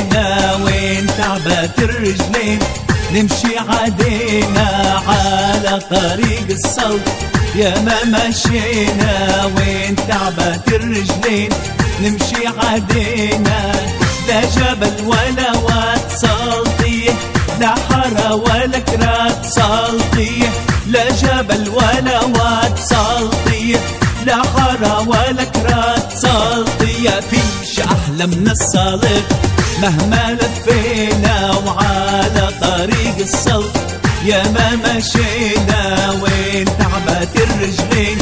مشينا وين تعبت الرجلين؟ نمشي عدينا على طريق الصلب يا ما مشينا وين تعبت الرجلين؟ نمشي عدينا لا جبل ولا واد سلطية لا حارة ولا كرات سلطية لا جبل ولا واد سلطية لا حارة ولا كرات سلطية فيش أحلى من الصلب مهما لفينا وعلى طريق الصلب يا ما مشينا وين تعبت الرجلين؟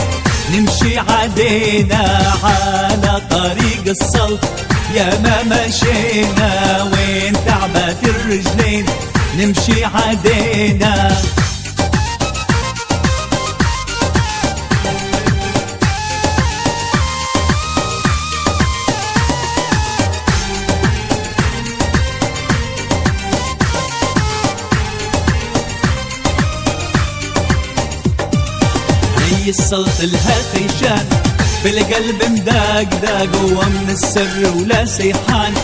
نمشي عدينا على طريق الصلب يا ما مشينا وين تعبت الرجلين؟ نمشي عدينا الصلت لها خيشان بالقلب مداق ومن السر ولا سيحان.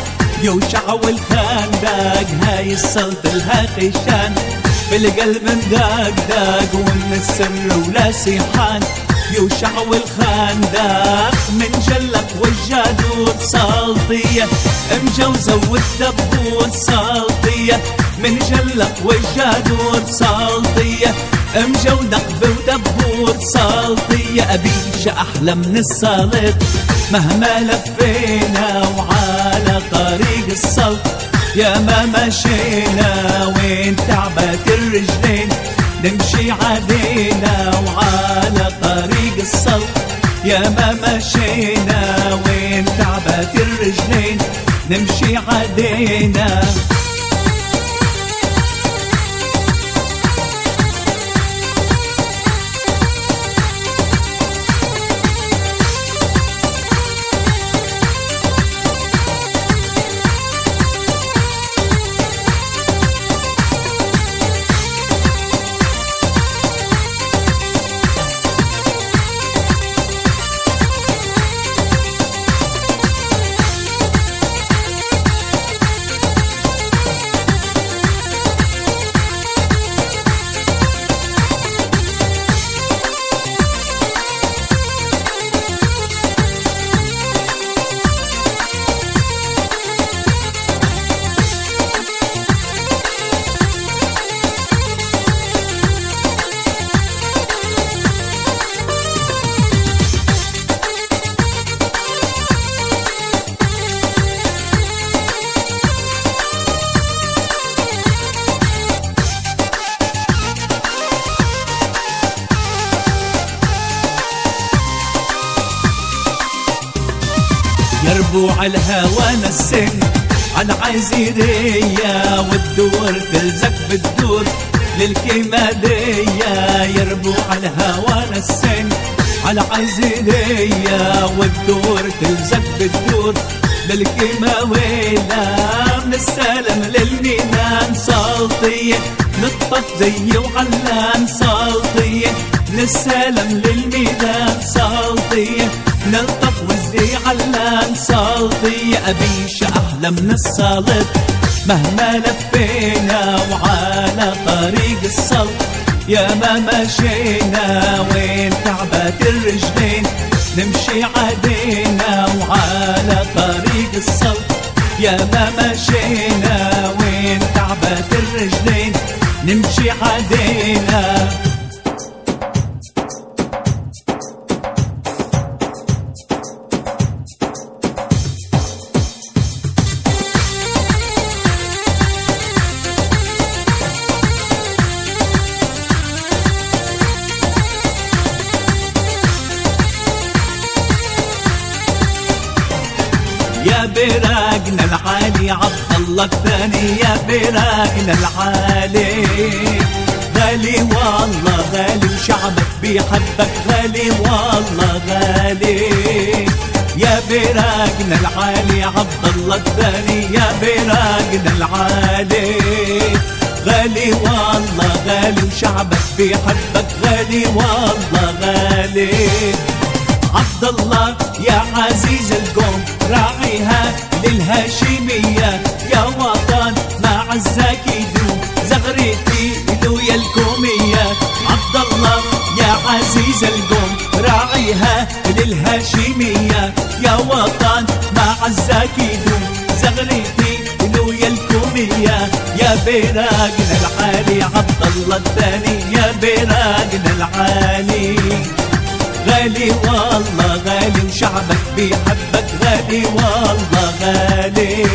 يوشع والخان داق هاي الصلت لها خيشان بالقلب مداق ومن السر ولا سيحان. يوشع والخان داق من جلك والجادور سلطية مجوزة والدبور سلطية من جلك سلطية مجودك ودبور سلطية أبيش أحلى من السلط. مهما لفينا وعلى طريق السلط يا ما مشينا وين تعبت الرجلين. نمشي عدينا وعلى طريق السلط يا ما مشينا وين تعبت الرجلين. نمشي عدينا على عزيرية والدور تلزق بالدور للكمادية يربوع الهوى نسن على عزيرية والدور تلزق بالدور للكماويلة من السلم للميدان سلطية نطف زي وعلان سلطية من السلم للميدان سلطية نلطف وزي علان سلطية أبيش من السلط مهما لفينا وعلى طريق السلط يا ما مشينا وين تعبت الرجلين؟ نمشي عدينا وعلى طريق السلط يا ما مشينا وين تعبت الرجلين؟ نمشي عدينا بيحبك غالي والله غالي. يا براقنا العالي عبد الله الثاني يا براقنا العالي. غالي والله غالي وشعبك بيحبك غالي والله غالي. عبد الله يا عزيز القوم راعيها للهاشمية. للهاشمية يا وطن ما عزك يدوم زغرتي يا الكومية. يا براقنا العالي عبد الله الثاني. يا براقنا العالي. غالي والله غالي وشعبك بيحبك غالي. والله غالي.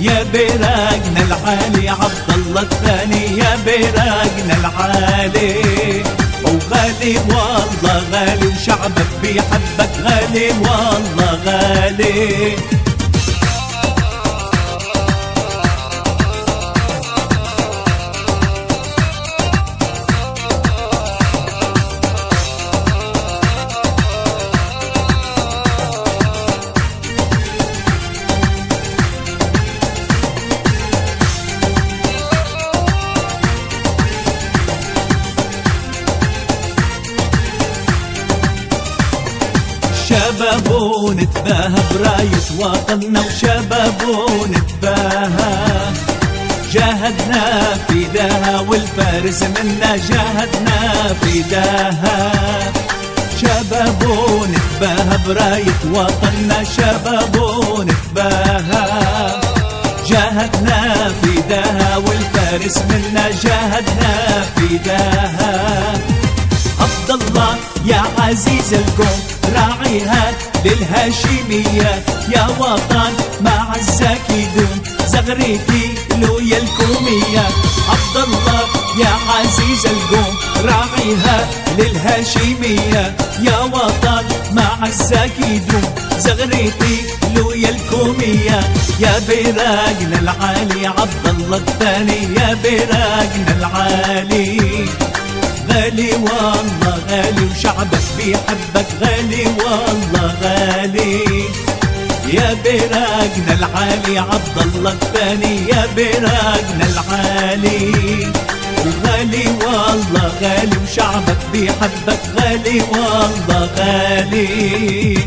يا براقنا العالي عبد الله الثاني. يا براقنا العالي. وغالي والله غالي وشعبك بيحبك غالي والله غالي. وطننا وشباب نتباهى جاهدنا في داها والفارس منا جاهدنا في داها. شباب نتباهى براية وطننا شباب نتباهى جاهدنا في داها والفارس منا جاهدنا في داها. عبد الله يا عزيز القوم راعيها للهاشمية. يا وطن ما عزك يدوم زغرتي لو يا الكومية. عبد الله يا عزيز القوم راعيها للهاشمية. يا وطن ما عزك يدوم زغرتي لو يا الكومية. يا براقنا العالي عبد الله الثاني. يا براقنا العالي. غالي والله غالي وشعبك بيحبك غالي والله غالي. يا براقنا العالي عبد الله الثاني يا براقنا العالي. وغالي والله غالي وشعبك بيحبك غالي والله غالي.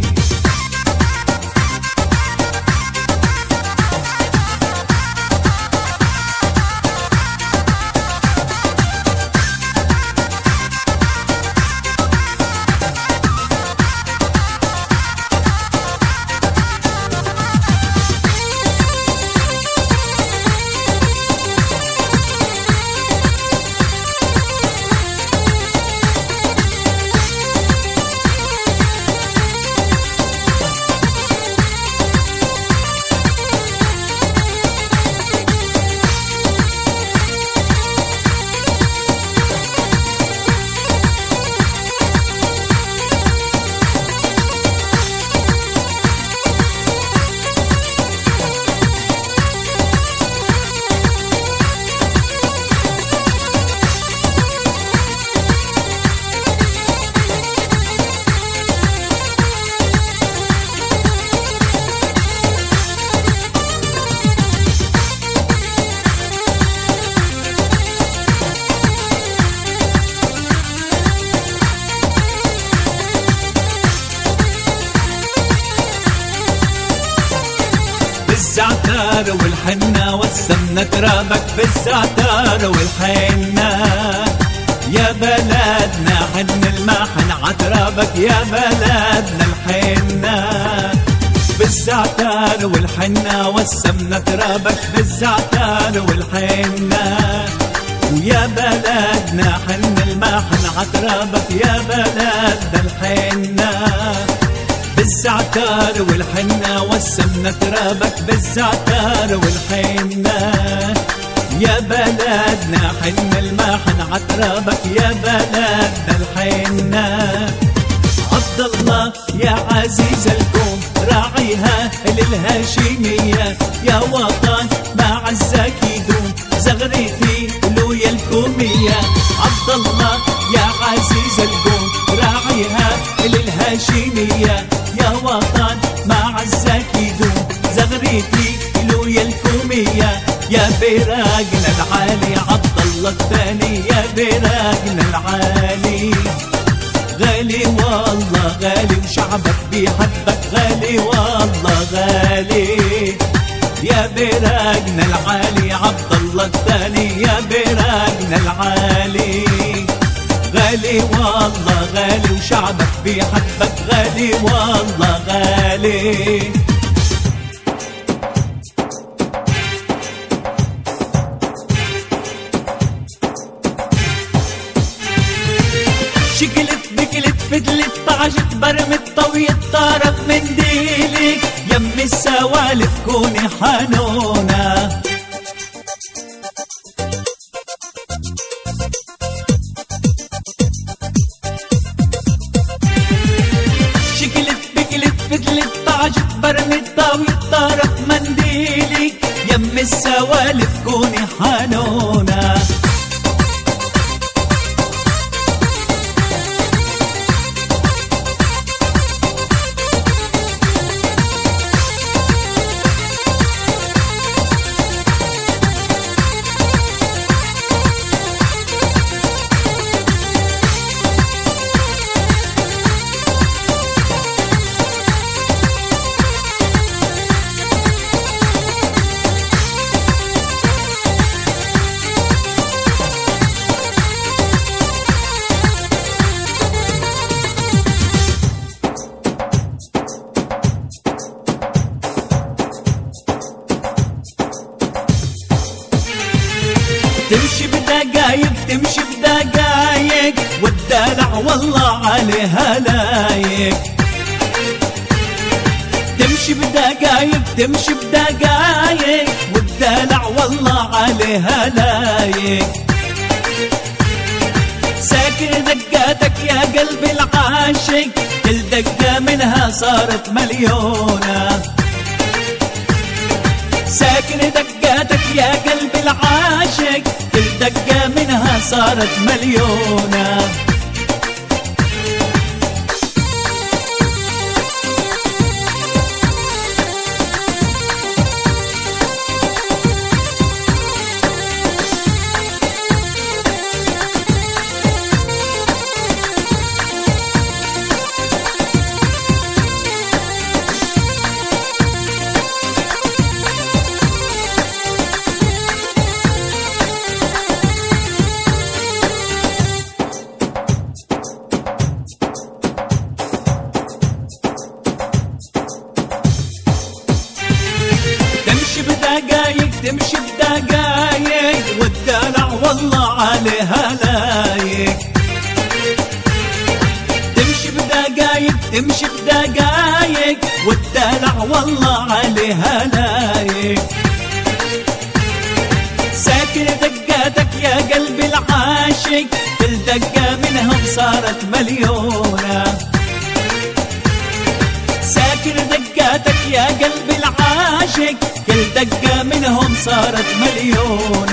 ترابك بالزعتر والحنة يا بلدنا حن المحن عترابك يا بلدنا الحنة. بالزعتر والحنة والسمنة ترابك. بالزعتر والحنة. ويا بلدنا حن المحن عترابك يا بلدنا الحنة. بالزعتر والحنة والسمنة ترابك. بالزعتر والحنة. يا بلدنا حن المحن عترابك يا بلدنا الحنة. عبد الله يا عزيز الكون راعيها للهاشمية. يا وطن ما عزك يدوم زغرتي لو يا الكومية. عبد الله يا عزيز الكون راعيها للهاشمية. براقنا العالي عبد الله الثاني يا براقنا العالي. غالي والله غالي وشعبك بيحبك غالي والله غالي. يا براقنا العالي عبد الله الثاني يا براقنا العالي. غالي والله غالي وشعبك بيحبك غالي والله غالي. طعجت برمت طويت طارت منديلك يم السوالف كوني حنونة لايق ساكن دقاتك يا قلب العاشق كل دقة منها صارت مليونة. ساكن دقاتك يا قلب العاشق كل دقة منها صارت مليونة. بدقايق والدلع والله عليها لايق. تمشي بدقايق تمشي بدقايق والدلع والله عليها لايق. ساكن دقاتك يا قلب العاشق كل دقة منهم صارت مليونة. ساكن دقاتك يا قلب العاشق كل دقة صارت مليونة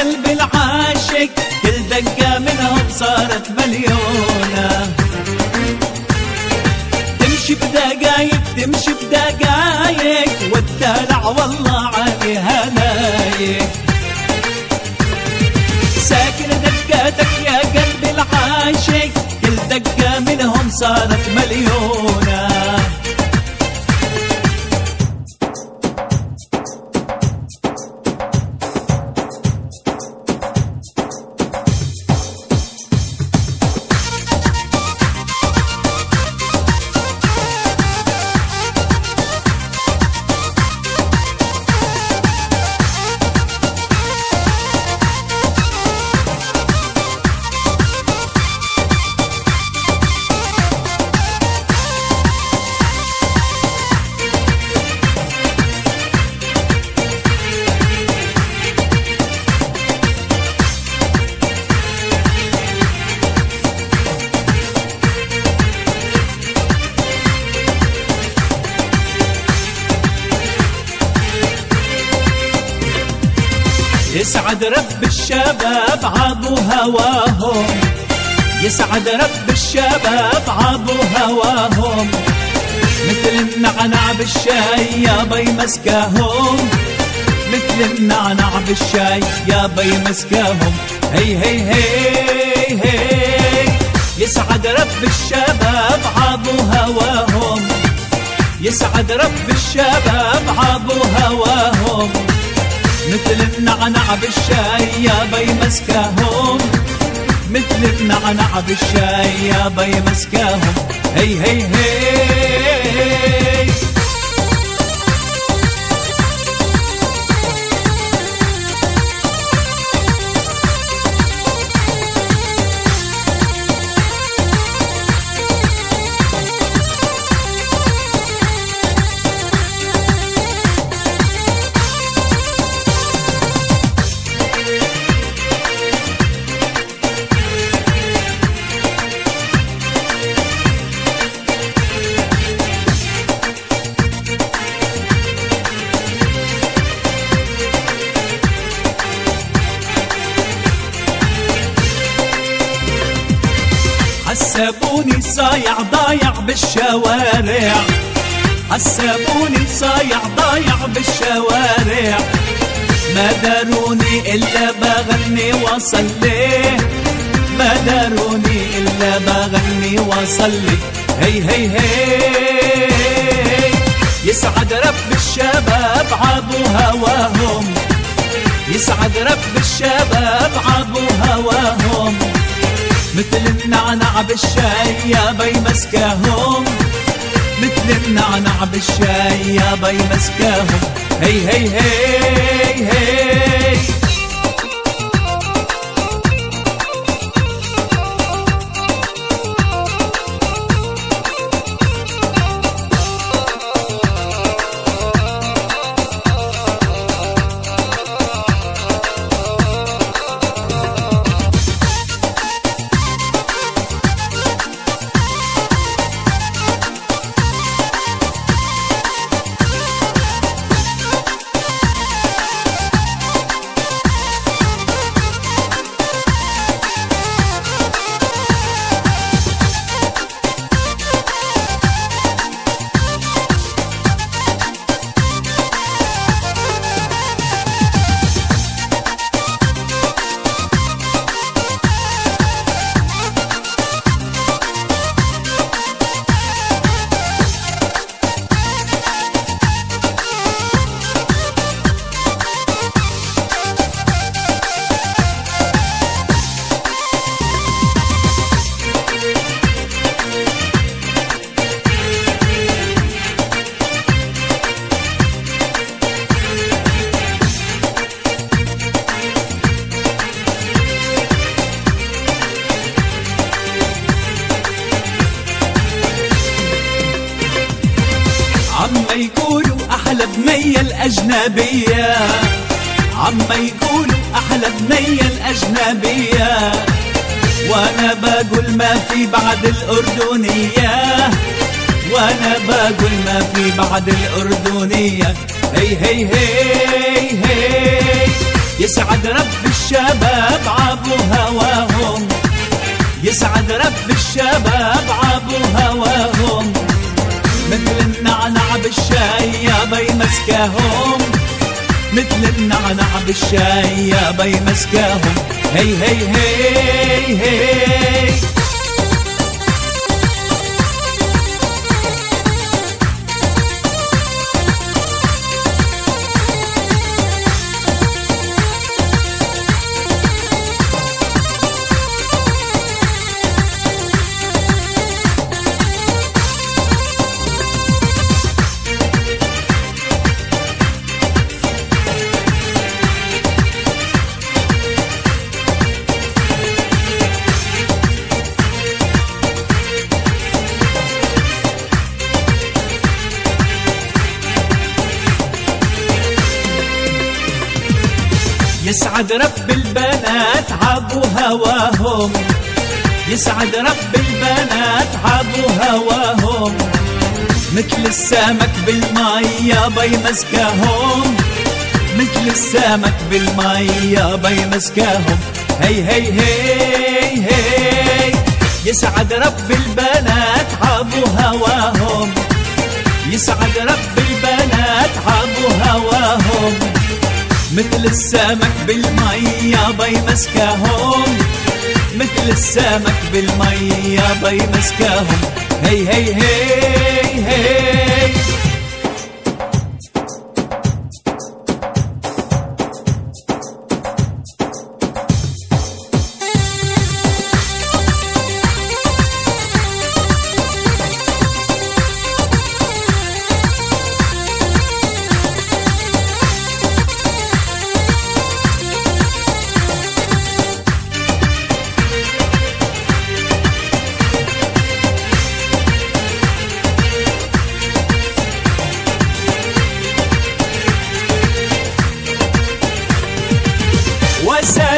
قلب العاشق كل دقة منهم صارت مليونة. تمشي بدقايق تمشي بدقايق والدلع والله عليها لايق ساكن دقاتك يا قلب العاشق كل دقة منهم صارت الشباب عابوا هواهم. يسعد رب الشباب عابوا هواهم. مثل النعنع بالشاي يا بي مسكاهم. مثل النعنع بالشاي يا بي مسكاهم. هي هي هي هي. يسعد رب الشباب عابوا هواهم. يسعد رب الشباب عابوا هواهم. مثل النعنع بالشاي يا بي مسكاهم. مثل النعنع بالشاي يا بي مسكاهم. هي هي هي حسبوني صايع ضايع بالشوارع. حسبوني صايع ضايع بالشوارع. ما داروني إلا بغني وصلي ما داروني إلا بغني وصلي هي هي هي يسعد رب الشباب عابوا هواهم. يسعد رب الشباب عابوا هواهم. مثل النعنع بالشاي يا بي مسكاهم. مثل النعنع بالشاي يا بي مسكاهم. هي هي هي هي عما الأجنبية. عما يقولوا أحلى بنية الأجنبية. وأنا بقول ما في بعد الأردنية. وأنا بقول ما في بعد الأردنية. هي هي هي هي يسعد رب الشباب عابوا هواهم. يسعد رب الشباب عابوا هواهم. مثل النعنع بالشاي يا بي مسكاهم. مثل النعنع بالشاي يا بي مسكاهم. هي هي هي هي. يسعد رب البنات عابوا هواهم. يسعد رب البنات عابوا هواهم. مثل السمك بالماء يا بي مسكاهم. مثل السمك بالمي يابا يمسكاهم هي هي هي هي. يسعد رب البنات عابوا هواهم. يسعد رب البنات عابوا هواهم. مثل السمك بالمي يابا يمسكاهم مثل السمك بالمي يابا يمسكاهم هي هي هي هي.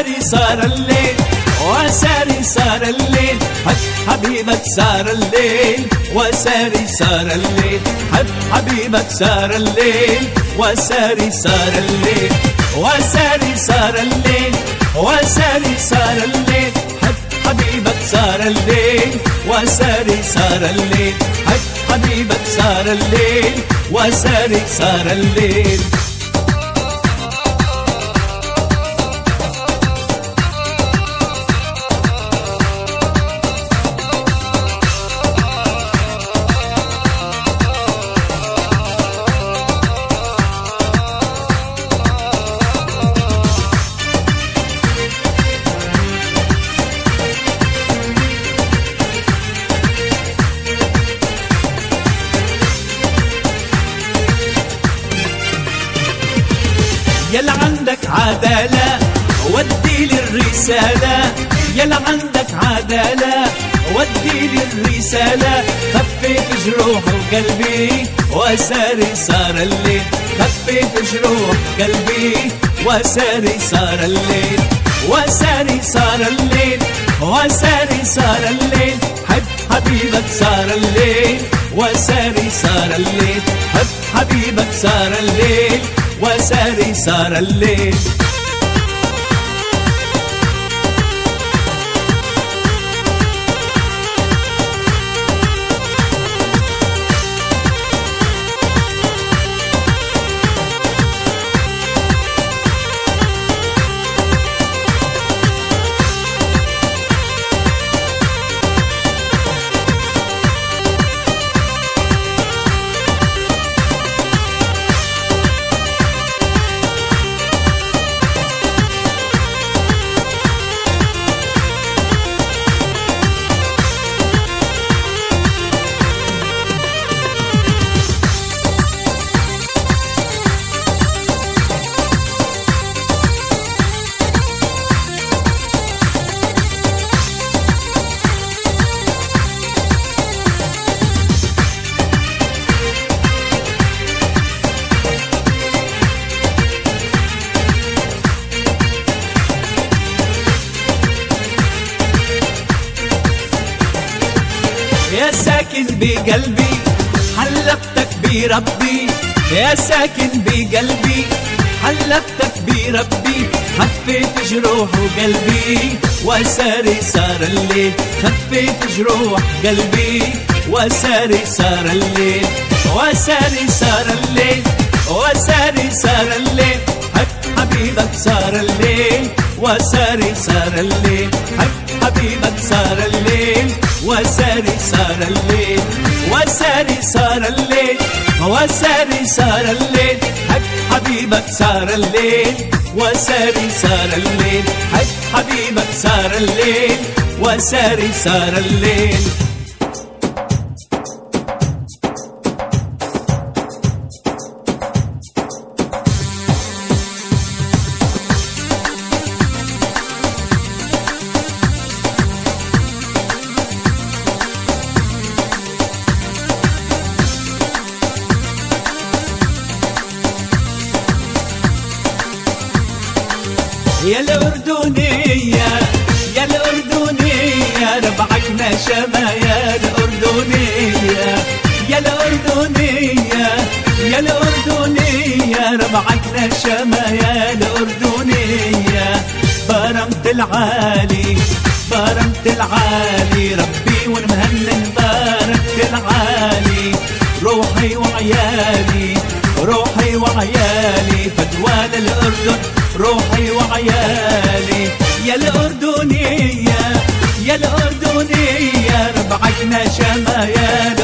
وساري صار الليل وساري صار الليل حب حبيبك صار الليل وساري صار الليل حب حبيبك صار الليل وساري صار الليل وساري صار الليل وساري صار الليل حب حبيبك صار الليل وساري صار الليل حب حبيبك صار الليل وساري صار الليل وساري صار الليل. خفيت جروح قلبي. وساري صار الليل. وساري صار الليل. وساري صار الليل. حب حبيبك صار الليل. وساري صار الليل. حب حبيبك صار الليل. وساري صار الليل. خفيت جروح قلبي وساري صار الليل وساري صار الليل وساري صار الليل. حب حبيبك صار الليل وساري صار الليل. حب حبيبك صار الليل. وساري صار الليل وساري صار الليل وساري صار الليل حب حبيبك صار الليل وساري صار الليل حب حبيبك صار الليل وساري صار الليل. العالي بارنت العالي ربي ونمهنن بارنت العالي. روحي وعيالي روحي وعيالي فدوال للأردن روحي وعيالي. يا الأردنية يا الأردنية ربعتنا شمايال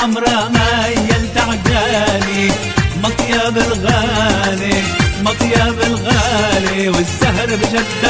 الحمراء ميل تعجالي مطيب الغالي مطيب الغالي والزهر بجدة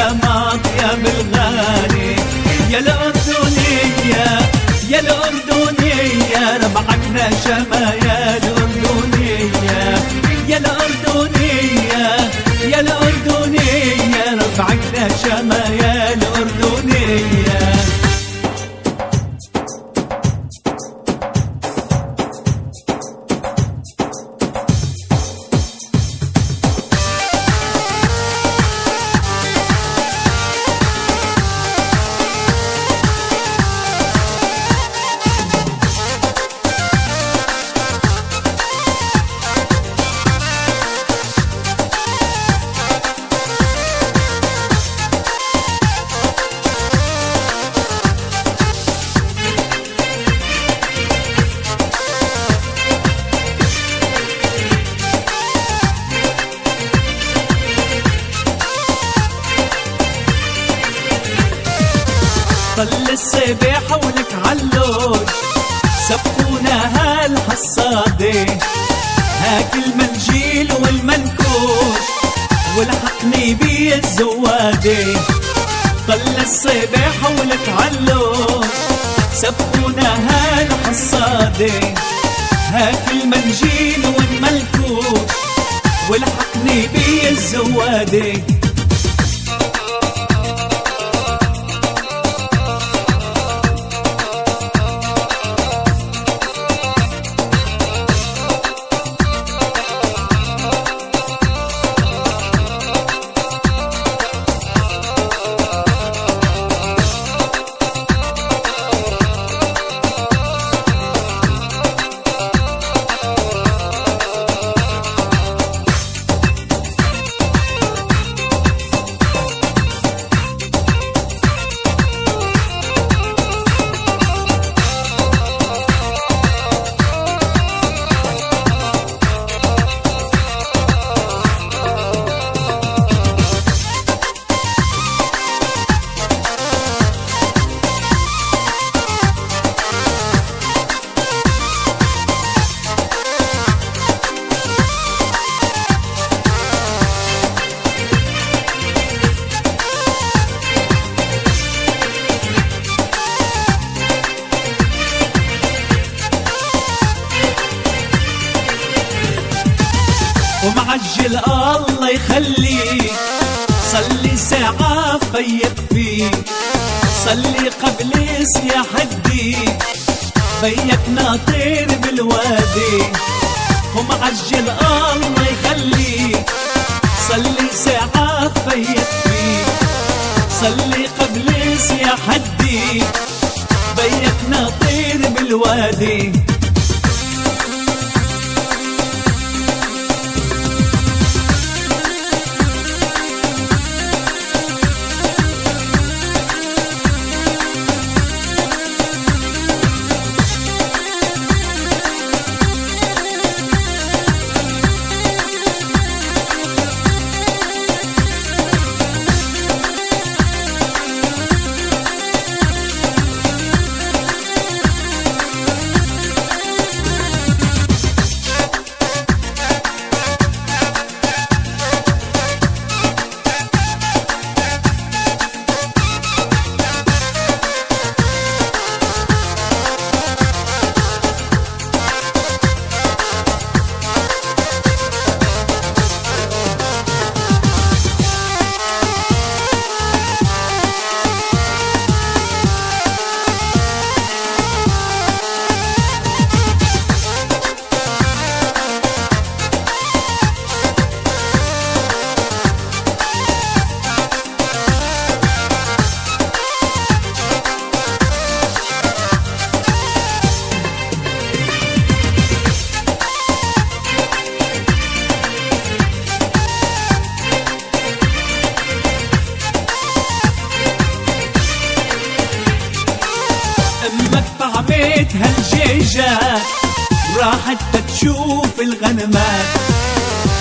تشوف الغنمات.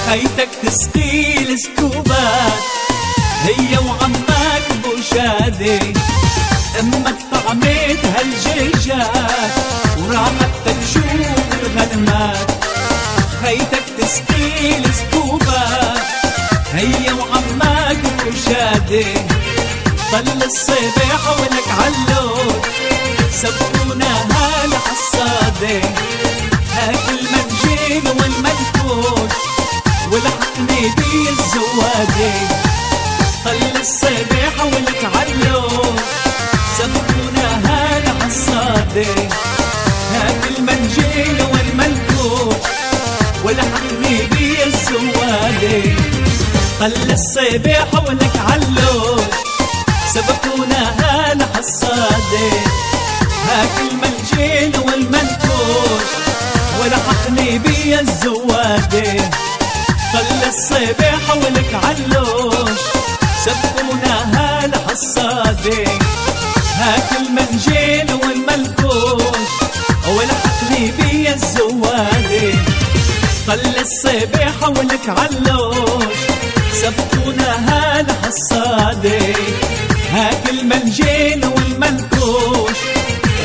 خيتك تسقي السكوبات هي وعمك بوشادي أمك طعمت هالجيجات. وراحت تشوف الغنمات. خيتك تسقي السكوبات هي وعمك بوشادي طل الصبح ولك علوت سبقونا هالحصادة هاك المنجيل والمنكوش والحقني بي الزوادة طل الصبح ولك علوت سبقونا هالحصادة هاك المنجيل والمنكوش والحقني بي الزوادة طل الصبح ولك علوت سبقونا هالحصادة هاك المنجيل والمنكوش ولحقني بي الزوادة خلي الصبح ولك علوش. سبقونا هالحصادة هاك المنجيل والمنكوش ولحقني بي الزوادة خلي الصبح ولك علوش. سبقونا هالحصادة هاك المنجيل والمنكوش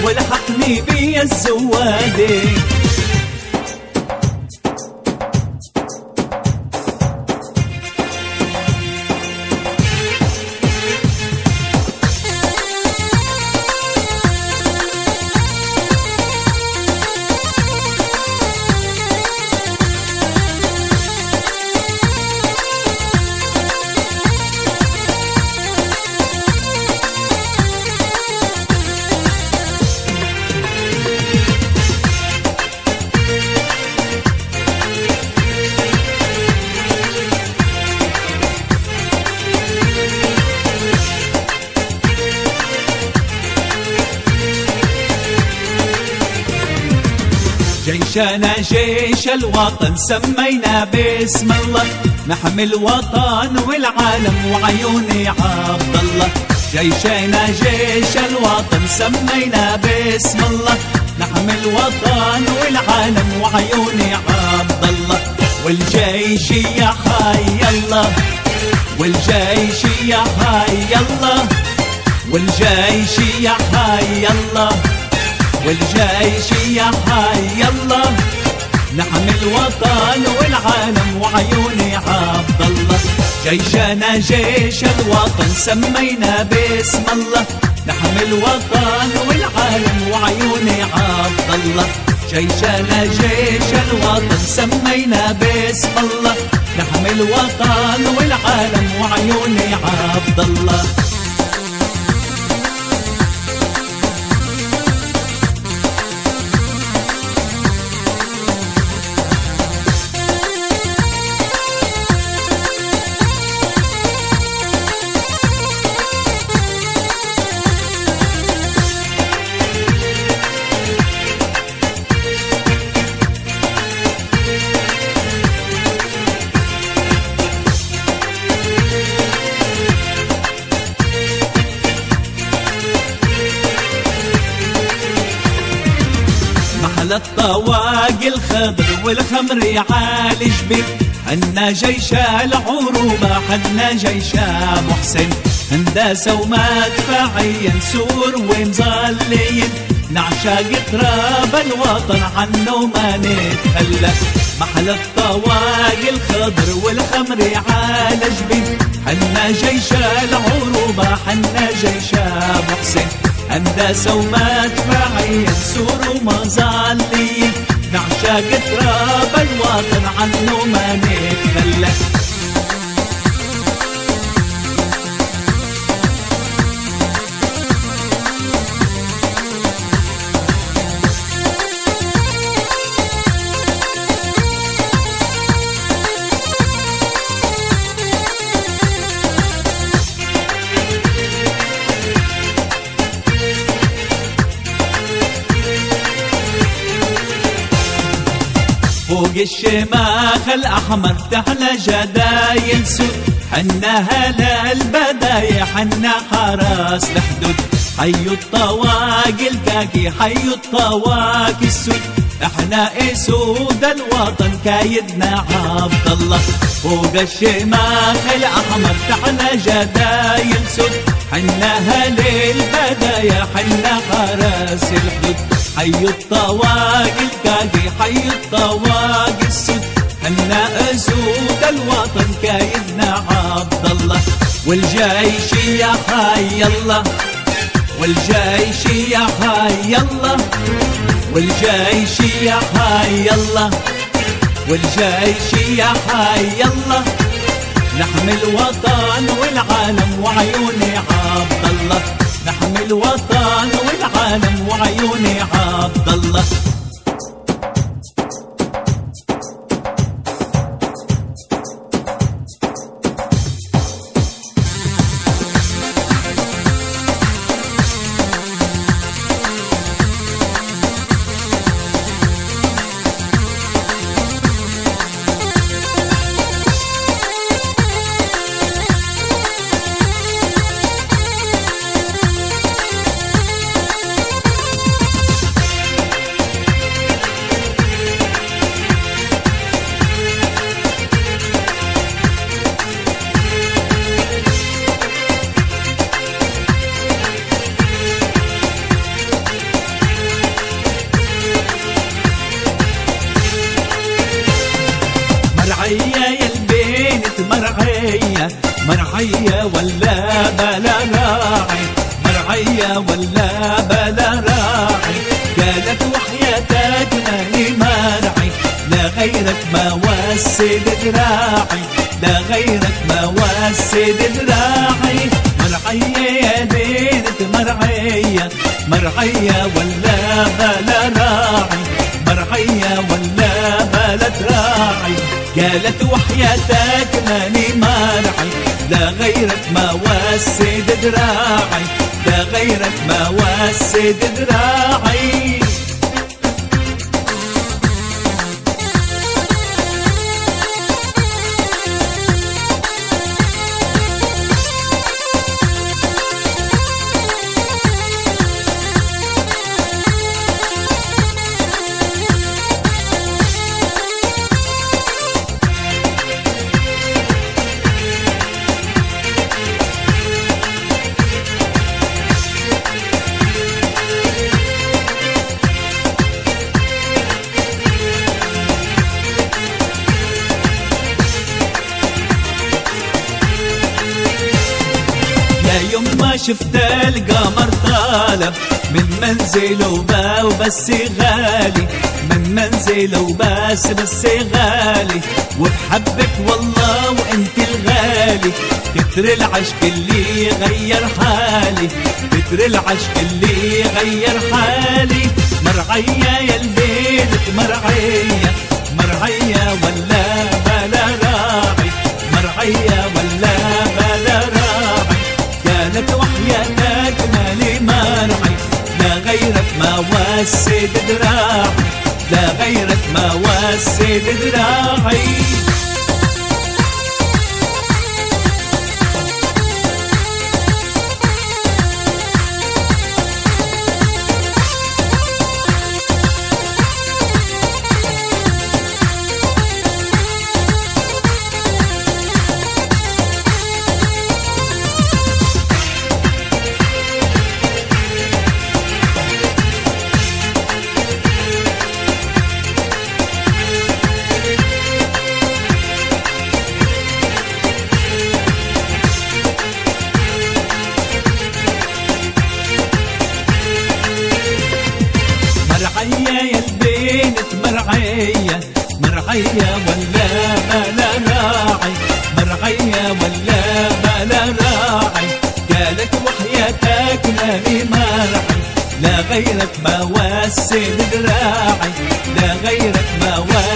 ولحقني بي الزوادة جيشنا جيش الوطن سمينا باسم الله. نحمي الوطن والعالم وعيوني عبد الله. جيشنا جيش الوطن سمينا باسم الله. نحمي الوطن والعالم وعيوني عبد الله. والجيش يا حي الله. والجيش يا حي الله. والجيش يا حي الله. والجيش يا حي الله نحمي الوطن والعالم وعيوني عبد الله. جيشنا جيش الوطن سمينا باسم الله. نحمي الوطن والعالم وعيوني عبد الله. جيشنا جيش الوطن سمينا باسم الله. نحمي الوطن والعالم وعيوني عبد الله. الخضر والخمر يعالج بك حنا جيش العروبة حنا جيش محسن. هندسة ومدفعيا سور ومظلين نعشاق تراب الوطن عنه ما نتخلى محل الطواق الخضر والخمر يعالج بك حنا جيش العروبة حنا جيش محسن. هندسة ومدفعية سور ومظلين نعشاق تراب الوطن عنه ما نتخلى فوق الشماخ الأحمر تحلى جدايل سود. حنا هلا البداية حنا حراس الحدود حيوا الطواق الكاكي حيوا الطواق السود. إحنا اسود الوطن كايدنا عبد الله. فوق الشماخ الأحمر تحلى جدايل سود. حنا هل البدايا حنا حراس الحدود. حيوا الطواق الكاكي حيوا الطواق السود. حنا أسود الوطن كايدنا عبد الله. والجيش يا حي الله. والجيش يا حي الله. والجيش يا حي الله. والجيش يا حي الله. نحمي الوطن والعالم وعيوني عبد الله. نحمي الوطن والعالم وعيوني عبد الله. منزله وبا وبس غالي. من منزله وبس بس غالي. وبحبك والله وانت الغالي. كتر العشق اللي غير حالي. كتر العشق اللي غير حالي. مرعية يا البيت مرعية مرعية ولا بلا راعي. مرعية ولا وسد دراعي لا غيرك ما وسد دراعي.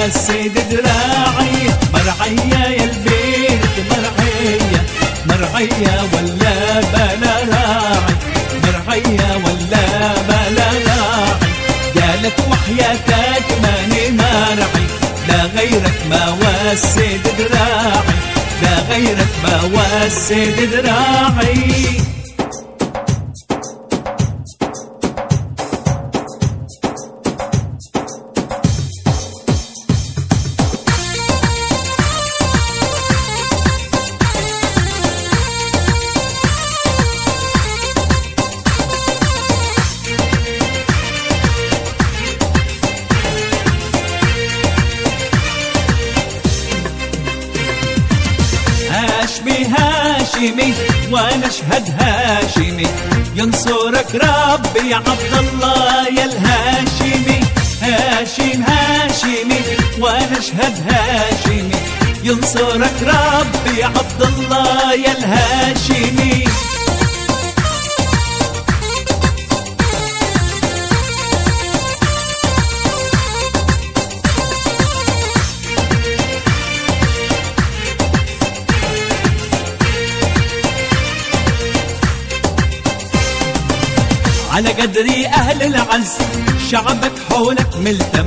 وسد دراعي مرعية يا البنت مرعية مرعية ولا بلا راعي. مرعية ولا بلا راعي. قالت وحياتك ماني مرعي لا غيرك ما وسد دراعي لا غيرك ما وسد دراعي. ينصرك ربي يا عبد الله يا الهاشمي. هاشم هاشمي وأنا اشهد هاشمي. ينصرك ربي يا عبد الله يا الهاشمي. على قدري أهل العز. شعبك حولك ملتم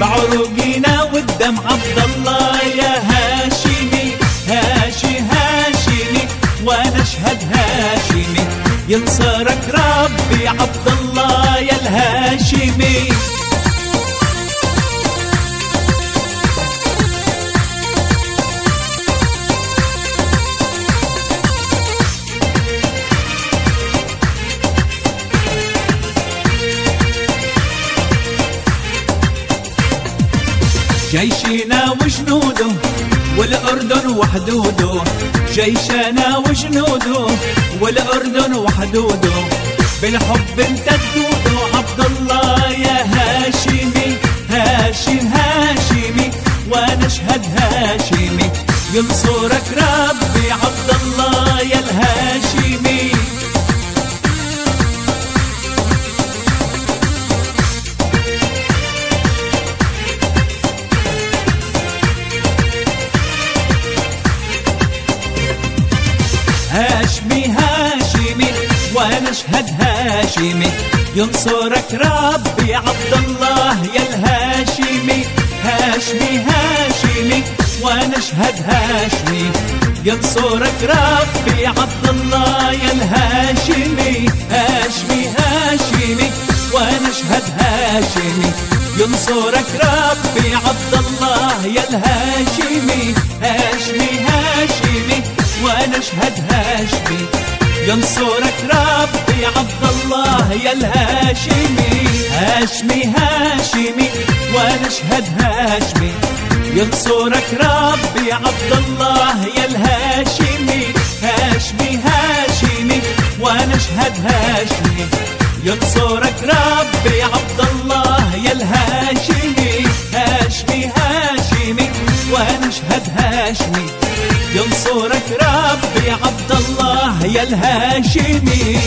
بعروقنا والدم. عبد الله يا هاشمي هاشي هاشمي. وأنا أشهد هاشمي. ينصرك ربي عبد الله يا الهاشمي. والأردن وحدوده جيشنا وجنوده والأردن وحدوده. بالحب انت تدوده عبد الله يا هاشمي هاشم هاشمي وأنا اشهد هاشمي. ينصرك ربي عبد الله يا الهاشمي. أشهد هاشمي. ينصرك ربي عبد الله يا الهاشمي. هاشمي هاشمي وأنا اشهد هاشمي ينصرك ربي عبد الله يا الهاشمي. هاشمي هاشمي وأنا اشهد هاشمي ينصرك ربي عبد الله يا الهاشمي. هاشمي هاشمي وأنا اشهد هاشمي. ينصرك ربي عبد الله يا الهاشمي. هاشمي هاشمي وأنا أشهد هاشمي. ينصرك ربي عبد الله يا الهاشمي. هاشمي هاشمي وأنا ينصرك ربي عبد الله يا الهاشمي. هاشمي هاشمي ونشهد هاشمي. ينصرك ربي عبد الله يا الهاشمي.